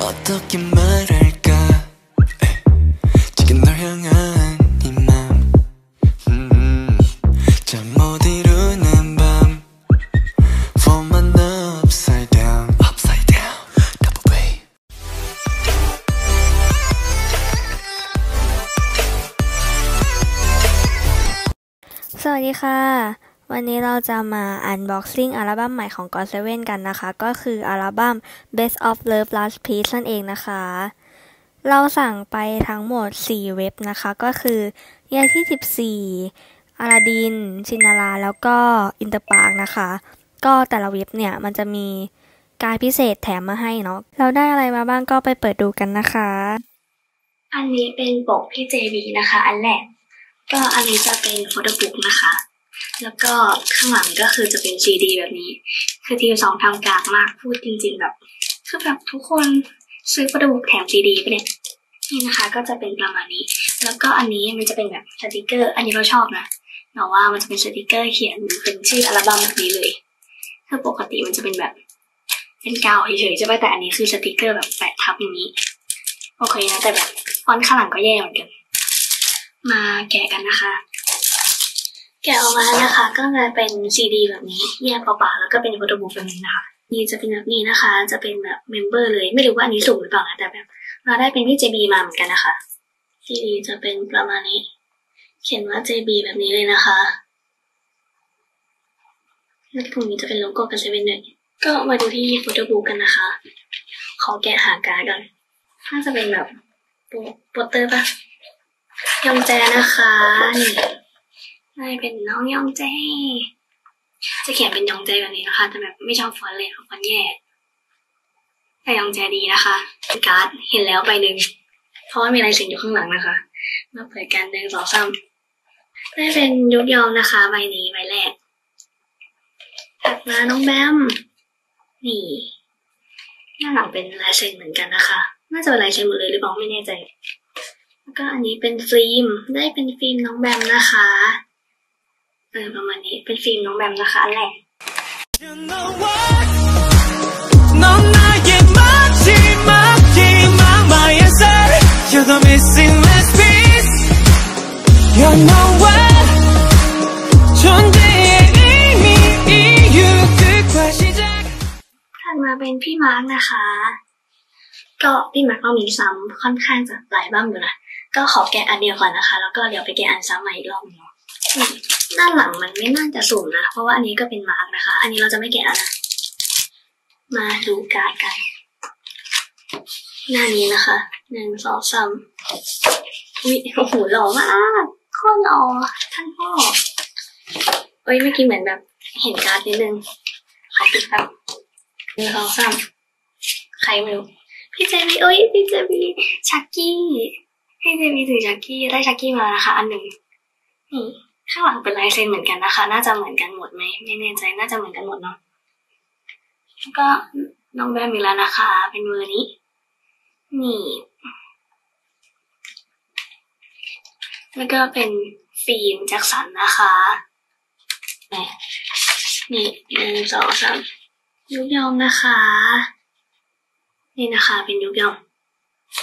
어떻게 말할까 지금 널 향한 이맘 음, 잠못 이루는 밤 For my upside down Upside down Double way สวัสดีค่ะ วันนี้เราจะมา unboxing อัลบั้มใหม่ของ God Seven กันนะคะ ก็คืออัลบั้ม Breath of Love Last Piece นั่นเองนะคะ เราสั่งไปทั้งหมด 4 เว็บนะคะ ก็คือ Yes24 Aladin Synnara แล้วก็ Interpark นะคะ ก็แต่ละเว็บเนี่ย มันจะมีการ์ดพิเศษแถมมาให้เนาะ เราได้อะไรมาบ้างก็ไปเปิดดูกันนะคะ อันนี้เป็นปกที่ JB นะคะ อันแรก ก็อันนี้จะเป็น photobook นะคะ แล้วก็ข้างหลังก็คือจะเป็นซีดีแบบนี้ คือทีมสองทำกากมากพูดจริง ๆ แบบ คือแบบทุกคนซื้อ photobook แถมซีดีไปเนี่ยนี่นะคะ ก็จะเป็นประมาณนี้ แล้วก็อันนี้มันจะเป็นแบบสติกเกอร์ อันนี้เราชอบนะแต่ว่ามันจะเป็นสติกเกอร์เขียนเป็นชื่ออัลบั้มแบบนี้เลยคือปกติมันจะเป็นแบบ เป็นกาวเฉยๆใช่ป่ะแต่อันนี้คือสติกเกอร์แบบแปะทับอย่างนี้ โอเคนะแต่แบบฟอนต์ข้างหลังก็แย่เหมือนกัน มาแกะกันนะคะ แกะออกมานะคะ ก็จะเป็นซีดีแบบนี้แยกเปล่าๆแล้วก็เป็น photobook แบบนี้นะคะ นี่จะเป็นแบบนี้นะคะ จะเป็นแบบ member เลย ไม่รู้ว่าอันนี้สุ่มหรือเปล่านะแต่แบบเราได้เป็นที่ JB มาเหมือนกันนะคะซีดีจะเป็นประมาณนี้ เขียนว่า JB แบบนี้เลยนะคะแล้วตรงนี้จะเป็นโลโก้ GOT7เลยก็มาดูที่ photobook กันนะคะ ขอแกะหาการ์ดก่อนน่าจะเป็นแบบโปสเตอร์ปะยองแจนะคะนี่ ได้เป็นน้องยองแจจะเขียนเป็นยองแจแบบนี้นะคะ แต่แบบไม่ชอบฟอนต์เลยฟอนต์แย่แต่ยองแจดีนะคะเป็นการ์ดเห็นแล้วใบหนึ่งเพราะว่ามีลายเซ็นอยู่ข้างหลังนะคะ มาเปิดกันหนึ่งสองสามได้เป็นยุกยอมนะคะ ใบนี้ใบแรกถัดมาน้องแบมนี่หน้าหลังเป็นลายเซ็นเหมือนกันนะคะน่าจะเป็นลายเซ็นหมดเลยหรือเปล่าไม่แน่ใจ แล้วก็อันนี้เป็นฟิล์มได้เป็นฟิล์มน้องแบมนะคะ เออประมาณนี้ เป็นฟิล์มน้องแบมนะคะอันแรก You know what 넌 나의 마지막 희망 My answer You're the missing last piece You know what 존재의 의미 이유 끝과 시작 ถัดมาเป็นพี่มาร์กนะคะ ก็พี่มาร์กเรามีซ้ำค่อนข้างจะหลายบ้างอยู่นะ ก็ขอแกะอันเดียวก่อนนะคะ แล้วก็เดี๋ยวไปแกะอันซ้ำใหม่อีกรอบหนึงเนาะนี่ ด้านหลังมันไม่น่าจะสุ่มนะ เพราะว่าอันนี้ก็เป็นมาร์กนะคะ อันนี้เราจะไม่แกะแล้วนะ มาดูการ์ดกัน หน้านี้นะคะ หนึ่งสองสามอุ้ยโอ้โหหล่อมากโคตรหล่อท่านพ่อ เอ้ยเมื่อกี้เหมือนแบบ เห็นการ์ดนิดนึงขอปิดครับหนึ่งสองสามใครไม่รู้พี่เจมีเอ้ยพี่เจมีชักกี้พี่เจมีถือชักกี้ได้ชักกี้มาแล้วนะคะอันหนึ่งนี่ ข้างหลังเป็นลายเซ็นเหมือนกันนะคะ น่าจะเหมือนกันหมดไหมไม่แน่ใจ น่าจะเหมือนกันหมดเนาะแล้วก็น้องแบมมีกแล้วนะคะ เป็นเวอร์นี้ นี่แล้วก็เป็นฟิล์มแจ็คสันนะคะนี่หนึ่งสองสามยุกยอมนะคะ นี่นะคะเป็นยุกยอม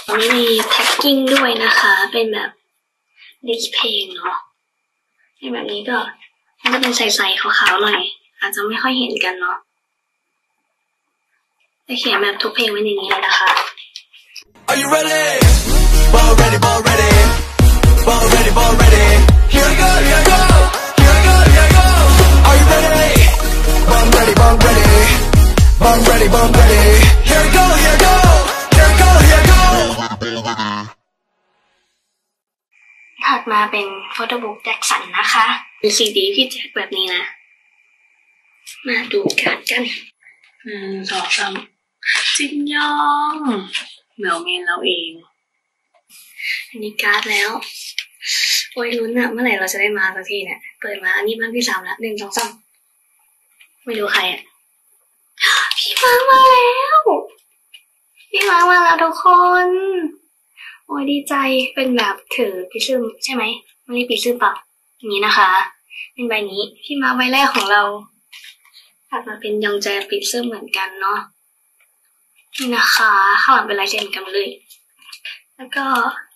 ตรงนี้มี tracking ด้วยนะคะ เป็นแบบ list เพลงเนาะ เป็นแบบนี้ก็มันจะเป็นใสๆขาวๆหน่อย อาจจะไม่ค่อยเห็นกันเนาะจะเขียนแบบทุกเพลงไว้ในนี้เลยนะคะ Are you ready? Ball ready, ball ready. Ball ready, ball ready. Here we go, here we go. Here we go, here we go. Are you ready? Ball ready, ball ready. Ball ready, ball ready. Here we go, here we go. Here we go, here we go. ถัดมาเป็นโฟโต้บุ๊กแจ็คสันนะคะ เป็นซีดีพี่แจ็คแบบนี้นะ มาดูการดกันหนึ่งสองสามจินยองเหมียวเมนเราเอง อันนี้การ์ดแล้ว โอ้ยลุ้นอะเมื่อไหร่เราจะได้มาสักทีเนี่ย เปิดมาอันนี้บ้านที่สามล้วหนึ่งสองสามไม่รู้ใครอะพี่มามาแล้ว พี่มามาแล้วทุกคน โอ้ยดีใจเป็นแบบถือปีซึมใช่ไหมไม่ได้ปีซึมเปล่อย่างนี้นะคะ เป็นใบนี้ที่มาใบแรกของเราถัดมาเป็นยองแจปีซึมเหมือนกันเนาะนี่นะคะข้างหลังเป็นลายเซ็นกันเลย แล้วก็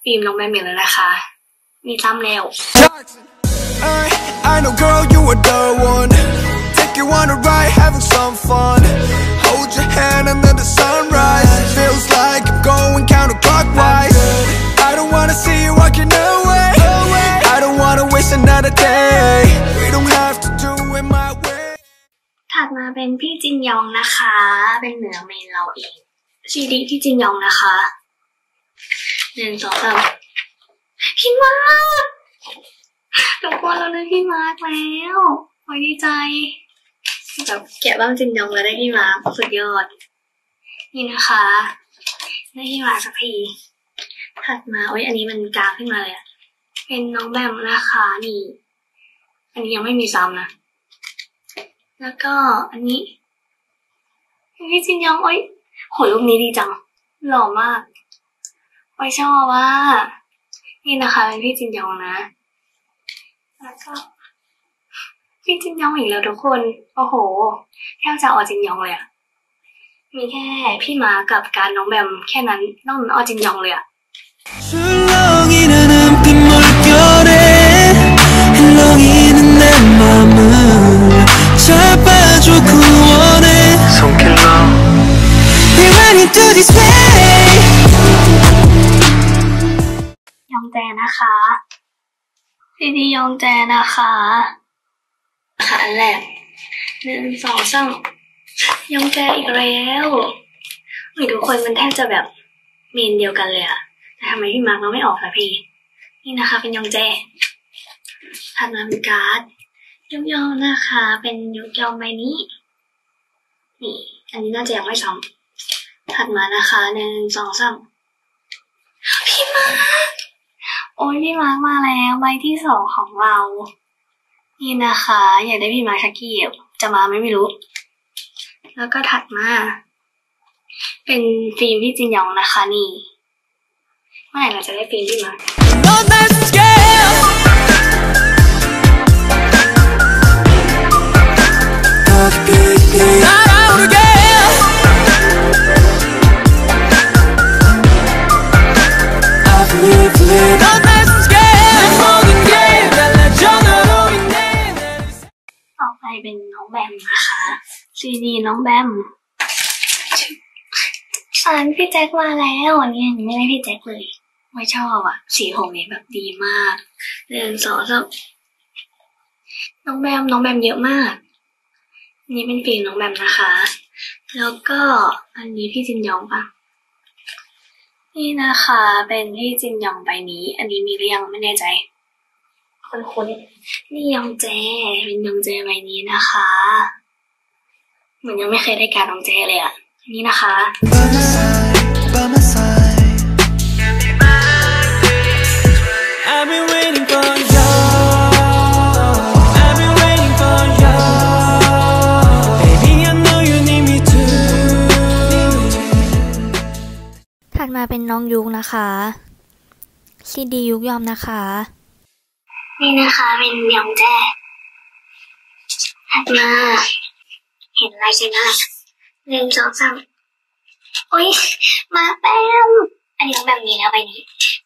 ฟิล์มน้องแบมอยู่แล้วนะคะ มีซ้ำแล้ว I, I know, girl, you are the one. Take you on a ride, having some fun. Hold your hand under the sunrise. Feels like I'm going counterclockwise. I don't wanna see you walking away. I don't wanna waste another day. We don't have to do it my way. ถัดมาเป็นพี่จินยองนะคะ เป็นเหนือ main เราเองซีดีพี่จินยองนะคะหนึ่งสองสามพี่มาร์คทุกคนเราได้พี่มาร์คแล้วโอ้ยดีใจแบบแกะบ้างจินยองแล้วได้พี่มาร์คสุดยอด นี่นะคะ ได้พี่มาร์คสักที ถัดมาโอ้ยอันนี้มันกางขึ้นมาเลยอะเป็นน้องแบมนะคะนี่ อันนี้ยังไม่มีซ้ำนะ แล้วก็อันนี้พี่จินยองโอ้ยโหรูปนี้ดีจัง หล่อมากโอ้ยชอบว่า นี่นะคะเป็นพี่จินยองนะ แล้วก็พี่จินยองอีกแล้วทุกคน โอ้โหแทบจะเอจินยองเลยอะมีแค่พี่มากับการน้องแบมแค่นั้นนอกนั้นเอจินยองเลยอะ ยองแจนะคะซีดียองแจนะคะค่ะอันแรกหนึ่งสองสามยองแจอีกแล้วเฮ้ยทุกคนมันแทบจะแบบเมนเดียวกันเลยอะ แต่ทำไมพี่มาร์กไม่ออกล่ะพี่ นี่นะคะ เป็นยองแจถัดมาเป็นการ์ดยุกยองนะคะ เป็นยุกยองใบนี้ นี่ อันนี้น่าจะยังไม่ซ้ำถัดมานะคะหนึ่งสองสามพี่มาร์กโอ้ยพี่มาร์กมาแล้วใบที่สองของเรา นี่นะคะ อยากได้พี่มาร์คชักกี้จะมาไหมไม่รู้ แล้วก็ถัดมา เป็นฟิล์มพี่จินยองนะคะนี่ เมื่อไหร่เราจะได้ปีนขึ้นมา ต่อไปเป็นน้องแบมนะคะซีดีน้องแบมสารพี่แจ็คมาแล้ววันนี้ยังไม่ได้พี่แจ็คเลย ไม่ชอบอะ สีผมนี้แบบดีมากหนึ่งสองสามน้องแบมน้องแบมเยอะมากอันนี้เป็นฟิล์มน้องแบมนะคะ แล้วก็อันนี้พี่จินยองปะนี่นะคะ เป็นพี่จินยองใบนี้ อันนี้มีหรือยังไม่แน่ใจคุ้นๆนี่ยองแจเป็นยองแจใบนี้นะคะเหมือนยังไม่เคยได้การดยองแจเลยอะนี่นะคะ ถัดมาเป็นน้องยุกนะคะซีดียุกยอมนะคะ นี่นะคะเป็นยองแจถัดมาเห็นลายเซ็นแล้วหนึ่งสองสามโอ้ยมาแปมอันนี้แบบนี้แล้วใบนี้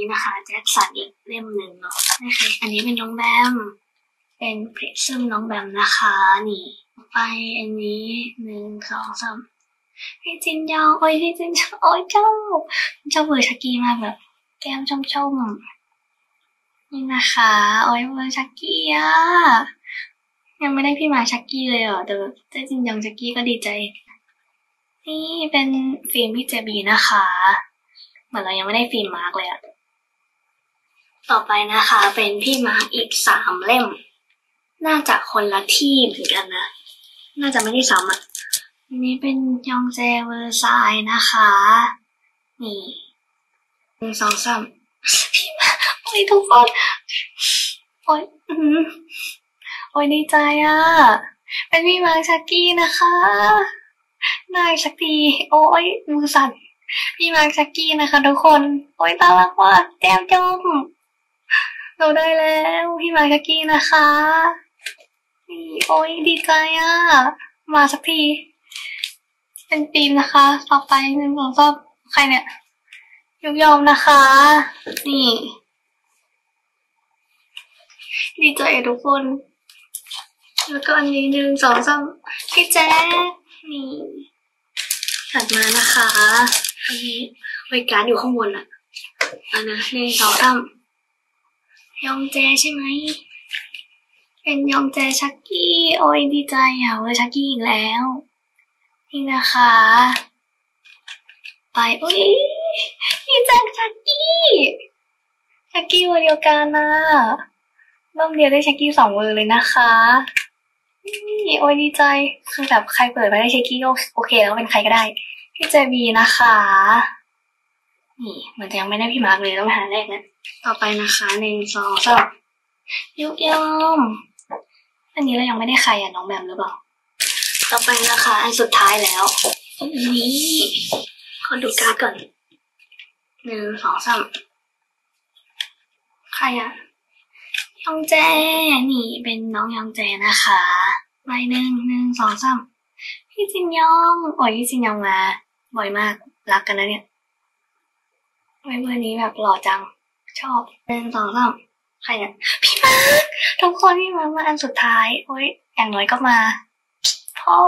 นี้นะคะแจ็คสันอีกเล่มหนึ่งเนาะนะคะอันนี้เป็นน้องแบม เป็นเพรสซึมน้องแบมนะคะนี่ ไปอันนี้หนึ่งสองสามพี่จินยองโอ้ยพี่จินยองโอ้ยเจ้าเจ้าเบอร์ชักกี้มากแบบ แก้มชมชมนี่นะคะ โอ้ยเบอร์ชักกี้อะยังไม่ได้พี่มาชักกี้เลยเหรอแต่แบบได้จินยองชักกี้ก็ดีใจ นี่เป็นฟิล์มพี่เจบีนะคะ เหมือนเรายังไม่ได้ฟิล์มมาร์กเลยอะ ต่อไปนะคะ เป็นพี่มาร์กอีกสามเล่ม น่าจะคนละที่เหมือนกันนะ น่าจะไม่ได้ซ้ำอะอันนี้เป็นยองแจเวอร์ซายนะคะ นี่หนึ่งสองสามพี่มาร์คโอ้ยทุกคนโอ้ยอื้อหือโอ้ยดีใจอะ เป็นพี่มาร์คชักกี้นะคะได้สักทีโอ้ยมือสั่นพี่มาร์คชักกี้นะคะทุกคน โอ้ยตาลักมาแก้มจม เราได้แล้วพี่มาร์คชักกี้นะคะนี่โอ้ยดีใจอะ มาสักที เป็นทีมนะคะ ต่อไปหนึ่งสองสามใครเนี่ยยุกยอมนะคะ นี่ ดีใจทุกคน แล้วก็อันนี้หนึ่งสองสามพี่แจ๊นี่ถัดมานะคะ อันนี้ไวการอยู่ข้างบนอะอันนะหนึ่งสองสาม ยองแจใช่ไหม เป็นยองแจชักกี้ โอ้ยดีใจอะเวอร์ชักกี้อีกแล้ว นี่นะคะ ไปอุ้ยดีใจชักกี้ชักกี้ ver เดียวกันนะรอบเดียวได้ชักกี้สองเวอเลยนะคะนี่โอ้ยดีใจคือแบบใครเปิดมาได้ชักกี้ก็โอเคแล้วเป็นใครก็ได้พี่เจบีนะคะ นี่เหมือนจะยังไม่ได้พี่มาร์กเลยต้องไปหาแลกนะต่อไปนะคะหนึ่งสองสามยุกยอมอันนี้เรายังไม่ได้ใครอะน้องแบมหรือเปล่า ต่อไปนะคะอันสุดท้ายแล้วอันนี้ขอดูการ์ดก่อนหนึ่งสองสามใครอะยองแจนี่เป็นน้องยองแจนะคะใบหนึ่งหนึ่งสองสามพี่จินยองโอ้ยพี่จินยองมาบ่อยมากรักกันนะเนี่ย ไว้เบอร์นี้แบบหล่อจัง ชอบหนึ่งสองสามใครเนี่ยพี่มาร์คทุกคนพี่มาร์คมาอันสุดท้ายโอ้ยอย่างน้อยก็มา พ่อ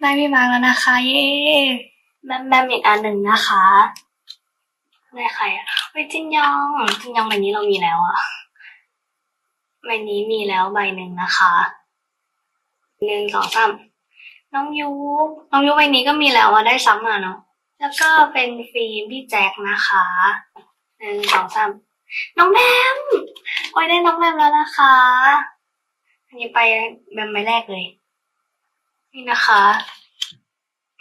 ได้พี่มาร์คแล้วนะคะ เย้แบมแบมอีกอันหนึ่งนะคะได้ใครอะเฮ้ยจินยองจินยองใบนี้เรามีแล้วอะใบนี้มีแล้วใบหนึ่งนะคะหนึ่งสองสามน้องยูน้องยูใบนี้ก็มีแล้วอะได้ซ้ำมาเนาะ แล้วก็เป็นฟิล์มพี่แจ็คนะคะหนึ่งสองสามน้องแบมโอ้ยได้น้องแบมแล้วนะคะ อันนี้ไปแบมไม่แรกเลย นี่นะคะ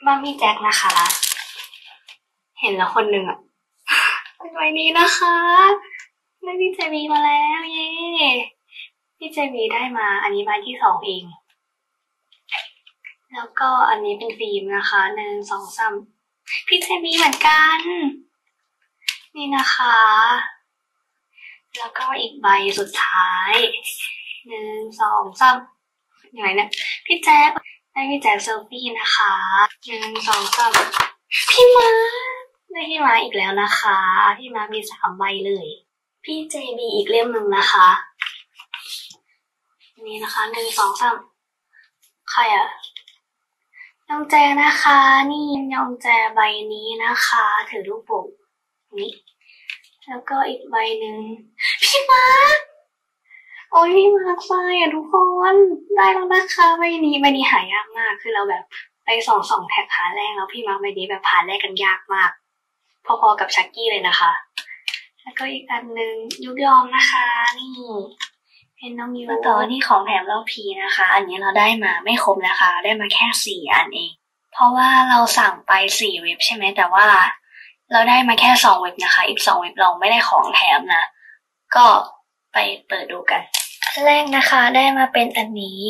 บ้านพี่แจ็คนะคะ เห็นแล้วคนหนึ่งอะเป็นใบนี้นะคะได้พี่เจมีมาแล้วเย้พี่เจมีได้มา อันนี้ใบที่สองเอง แล้วก็อันนี้เป็นฟิล์มนะคะหนึ่งสองสาม พี่เจมีเหมือนกัน นี่นะคะ แล้วก็อีกใบสุดท้ายหนึ่งสองสามยังไงนี่ยพี่แจ๊คได้พี่แจ๊คเซลฟี่นะคะหนึ่งสองสามพี่มาได้พี่มาอีกแล้วนะคะ พี่มามีสามใบเลย พี่เจมีอีกเล่มหนึ่งนะคะนนี่นะคะหนึ่งสองสามใครอะ ยองแจนะคะ นี่ยองแจใบนี้นะคะ ถือลูกโป่งนี่แล้วก็อีกใบหนึ่งพี่มาร์คโอ้ยพี่มาร์คไฟอะทุกคนได้แล้วนะคะใบนี้ใบนี้หายากมากคือเราแบบไปส่องส่อง tag หาแลกแล้วพี่มาร์คใบนี้แบบหาแลกกันยากมาก พอๆกับชักกี้เลยนะคะ แล้วก็อีกอันหนึ่งยุกยอมนะคะ นี่ เป็นน้องยูมาต่อที่ของแถมรอบ pre นะคะ อันนี้เราได้มาไม่ครบนะคะ ได้มาแค่สี่อันเอง เพราะว่าเราสั่งไปสี่เว็บใช่ไหมแต่ว่า เราได้มาแค่สองเว็บนะคะ อีกสองเว็บเราไม่ได้ของแถมนะ ก็ไปเปิดดูกันอันแรกนะคะได้มาเป็นอันนี้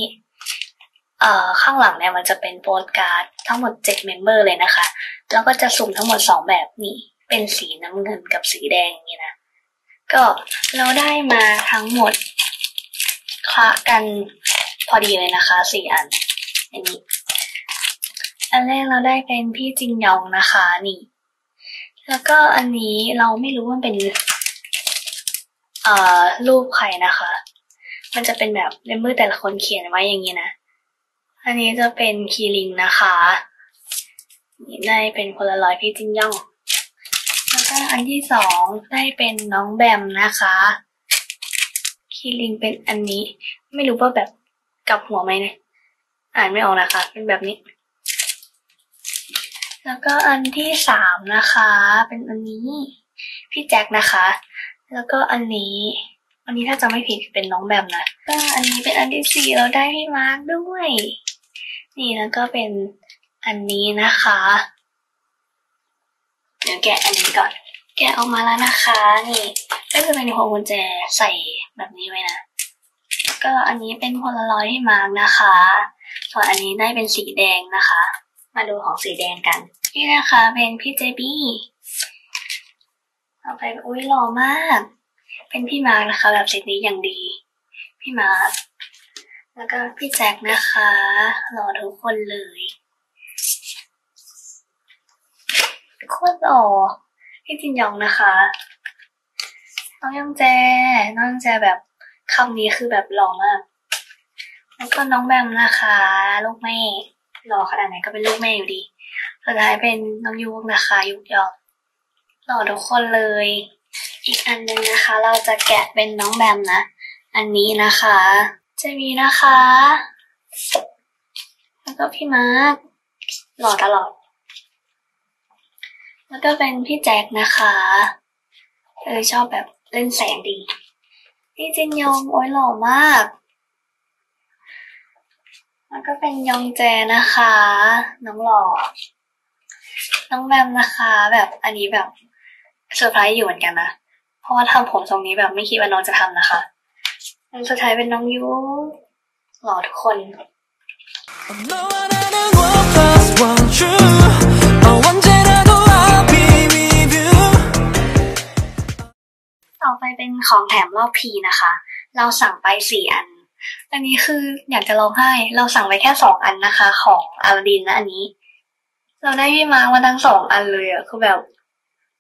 เอ่อข้างหลังเนี่ยมันจะเป็นโปสการ์ดทั้งหมดเจ็ด member เลยนะคะ แล้วก็จะสุ่มทั้งหมดสองแบบนี่เป็นสีน้ำเงินกับสีแดงอย่างนี้นะ ก็เราได้มาทั้งหมด คละกันพอดีเลยนะคะสี่อัน อันนี้ อันแรกเราได้เป็นพี่จิงยองนะคะนี่ แล้วก็อันนี้เราไม่รู้ว่ามันเป็นเอ่อรูปใครนะคะ มันจะเป็นแบบในมือแต่ละคนเขียนไว้อย่างนี้นะ อันนี้จะเป็นคีริงนะคะได้เป็นคนละร้อยพี่จินย่อง แล้วก็อันที่สองได้เป็นน้องแบมนะคะ คีริงเป็นอันนี้ ไม่รู้ว่าแบบกลับหัวไหมเนี่ยอ่านไม่ออกนะคะ เป็นแบบนี้ แล้วก็อันที่สามนะคะ เป็นอันนี้พี่แจ็คนะคะ แล้วก็อันนี้ อันนี้ถ้าจะไม่ผิดเป็นน้องแบมนะก็อันนี้เป็นอันที่สี่เราได้พี่มาร์คด้วย นี่แล้วก็เป็นอันนี้นะคะ เดี๋ยวแกะอันนี้ก่อน แกะออกมาแล้วนะคะนี่ ก็จะเป็นพวงกุญแจใส่แบบนี้ไว้นะ ก็อันนี้เป็นพลลอยที่มาร์กนะคะ ส่วนอันนี้ได้เป็นสีแดงนะคะ มาดูของสีแดงกัน นี่นะคะเป็นพี่เจบี้เอาไปอุ้ยหล่อมาก เป็นพี่มาร์กนะคะแบบเซตนี้อย่างดี พี่มาร์กแล้วก็พี่แจ็คนะคะหล่อทุกคนเลยโคตรหล่อพี่จินยองนะคะ น้องยองแจ น้องยองแจแบบคำนี้คือแบบหล่อมาก แล้วก็น้องแบมนะคะ ลูกแม่หล่อขนาดไหนก็เป็นลูกแม่อยู่ดีสุดท้ายเป็นน้องยุกนะคะยุกยอกหล่อทุกคนเลย อีกอันหนึงนะคะ เราจะแกะเป็นน้องแบมนะ อันนี้นะคะ จะมีนะคะ แล้วก็พี่มาร์คหล่อตลอด แล้วก็เป็นพี่แจ็คนะคะเออชอบแบบ เล่นแสงดีพี่จินยองโอ้ยหล่อมาก แล้วก็เป็นยองแจนะคะ น้องหล่อ น้องแบมนะคะ แบบอันนี้แบบเซอร์ไพรส์อยู่เหมือนกันนะ เพราะว่าทำผมทรงนี้แบบไม่คิดว่าน้องจะทำนะคะแล้วสุดท้ายเป็นน้องดูหล่อทุกคน ต่อไปเป็นของแถมรอบ pre นะคะ เราสั่งไปสี่อัน อันนี้คืออยากจะร้องไห้ เราสั่งไปแค่สองอันนะคะ ของ Aladin นะอันนี้ เราได้พี่มาร์คมาทั้งสองอันเลยอะคือแบบ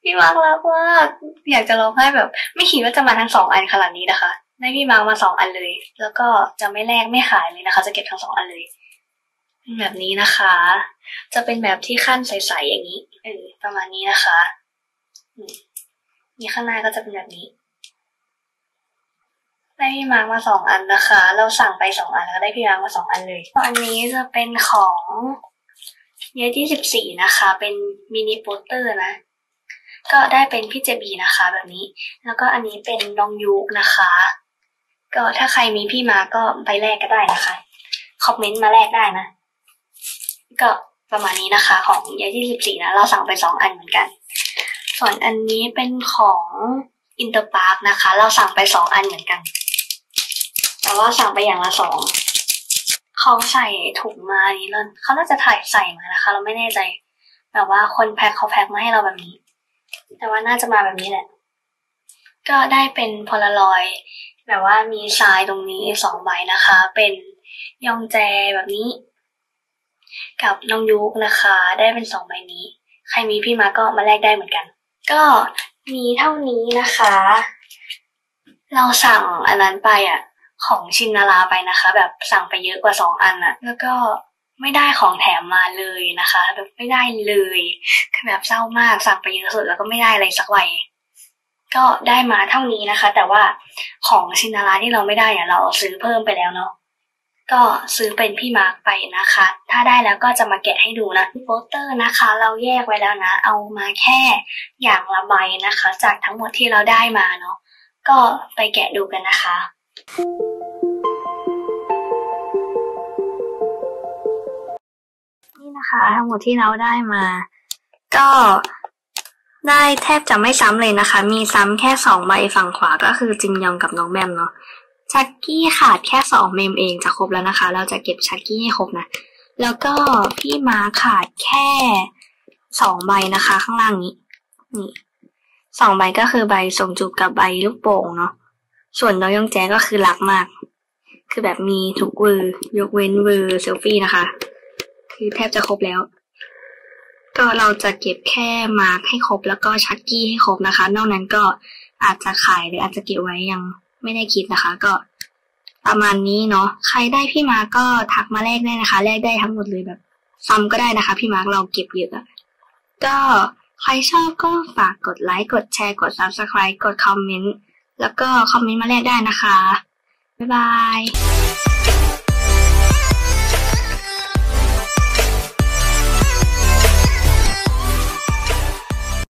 พี่มาร์ครักมากอยากจะร้องไห้แบบ ไม่คิดว่าจะมาทั้งสองอันขนาดนี้นะคะ ได้พี่มาร์คมาสองอันเลย แล้วก็จะไม่แลกไม่ขายเลยนะคะ จะเก็บทั้งสองอันเลยเป็นแบบนี้นะคะ จะเป็นแบบที่ขั้นใสๆอย่างนี้เออประมาณนี้นะคะนี่ข้างหน้าก็จะเป็นแบบนี้ ได้พี่มาร์กมาสองอันนะคะ เราสั่งไปสองอันแล้วก็ได้พี่มาร์กมาสองอันเลยอันนี้จะเป็นของYes ยี่สิบสี่นะคะ เป็นมินิโปสเตอร์นะ ก็ได้เป็นพี่เจบีนะคะ แบบนี้ แล้วก็อันนี้เป็นน้องยูคนะคะ ก็ถ้าใครมีพี่มาร์คก็ไปแลกก็ได้นะคะ คอมเมนต์มาแลกได้นะ ก็ประมาณนี้นะคะ ของ Yes ยี่สิบสี่นะ เราสั่งไปสองอันเหมือนกัน ส่วนอันนี้เป็นของ Interpark นะคะ เราสั่งไปสองอันเหมือนกัน แต่ว่าสั่งไปอย่างละสองเขาใส่ถุงมานี้เราเขาน่าจะถ่ายใส่มานะคะ เราไม่แน่ใจแบบว่าคนแพ็คเขาแพ็คมาให้เราแบบนี้ แต่ว่าน่าจะมาแบบนี้แหละ ก็ได้เป็นพลารอยแบบว่ามีทรายตรงนี้สองใบนะคะ เป็นยองแจแบบนี้ กับน้องยุกนะคะ ได้เป็นสองใบนี้ ใครมีพี่มาก็มาแลกได้เหมือนกัน ก็มีเท่านี้นะคะ เราสั่งอันนั้นไปอะ ของ Synnara ไปนะคะ แบบสั่งไปเยอะกว่าสองอันอะแล้วก็ไม่ได้ของแถมมาเลยนะคะ แบบไม่ได้เลยคือแบบเศร้ามากสั่งไปเยอะสุดแล้วก็ไม่ได้อะไรสักใบก็ได้มาเท่านี้นะคะ แต่ว่าของ Synnara ที่เราไม่ได้อะเราซื้อเพิ่มไปแล้วเนาะก็ซื้อเป็นพี่มาร์กไปนะคะ ถ้าได้แล้วก็จะมาแกะให้ดูนะโปสเตอร์นะคะ เราแยกไว้แล้วนะ เอามาแค่อย่างละใบนะคะ จากทั้งหมดที่เราได้มาเนาะก็ไปแกะดูกันนะคะ นี่นะคะ ทั้งหมดที่เราได้มา ก็ได้แทบจะไม่ซ้ำเลยนะคะ มีซ้ำแค่สองใบฝั่งขวาก็คือจินยองกับน้องแบมเนาะชักกี้ขาดแค่สองเมมเองจะครบแล้วนะคะ เราจะเก็บชักกี้ให้ครบนะ แล้วก็พี่มาร์คขาดแค่สองใบนะคะ ข้างล่างนี้ นี่สองใบก็คือใบส่งจูบกับใบลูกโป่งเนาะ ส่วนน้องยองแจก็คือรักมาก คือแบบมีทุกเวอร์ยกเว้นเวอร์เซลฟี่นะคะ คือแทบจะครบแล้ว ก็เราจะเก็บแค่มาร์คให้ครบแล้วก็ชักกี้ให้ครบนะคะ นอกนั้นก็อาจจะขายหรืออาจจะเก็บไว้ยังไม่ได้คิดนะคะ ก็ประมาณนี้เนาะใครได้พี่มาร์คก็ทักมาแลกได้นะคะแลกได้ทั้งหมดเลยแบบซ้ำก็ได้นะคะ พี่มาร์คเราเก็บเยอะอะก็ใครชอบก็ฝากกดไลค์ กดแชร์ กด subscribe กดคอมเมนต์ แล้วก็คอมเมนต์มาแลกได้นะคะ บ๊ายบาย